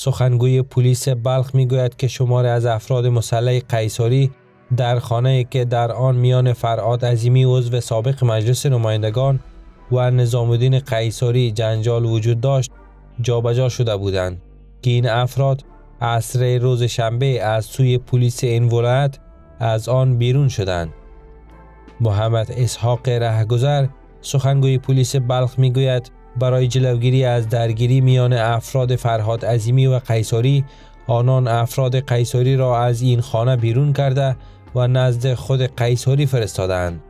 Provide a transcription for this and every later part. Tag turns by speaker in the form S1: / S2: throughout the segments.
S1: سخنگوی پلیس بلخ می گوید که شمار از افراد مسلح قیصاری در خانه که در آن میان فرعاد عظیمی عضو سابق مجلس نمایندگان و نظام الدین قیصاری جنجال وجود داشت جابجا شده بودند. که این افراد عصر روز شنبه از سوی پلیس این ولایت از آن بیرون شدند. محمد اسحاق رهگذر سخنگوی پلیس بلخ می‌گوید برای جلوگیری از درگیری میان افراد فرهاد عظیمی و قیصاری آنان افراد قیصاری را از این خانه بیرون کرده و نزد خود قیصاری فرستادند.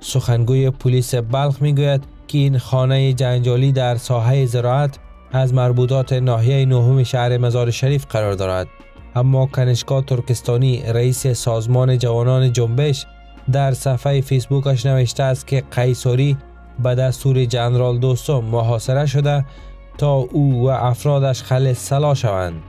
S1: سخنگوی پلیس بلخ می‌گوید که این خانه جنجالی در ساحه زراعت از مربوطات ناحیه نهم شهر مزار شریف قرار دارد اما کنشگاه ترکستانی رئیس سازمان جوانان جنبش در صفحه فیسبوکش نوشته است که قیصاری به دستور جنرال دوستم محاصره شده تا او و افرادش خل سلا شوند.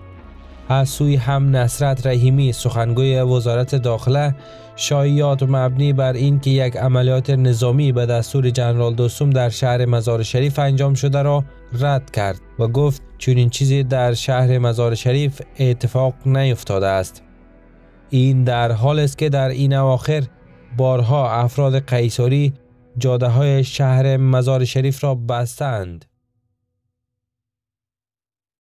S1: از سوی هم نصرت رحیمی سخنگوی وزارت داخله شایعات مبنی بر این که یک عملیات نظامی به دستور جنرال دوستم در شهر مزار شریف انجام شده را رد کرد و گفت چنین چیزی در شهر مزار شریف اتفاق نیفتاده است. این در حال است که در این اواخر بارها افراد قیصاری جاده های شهر مزار شریف را بستند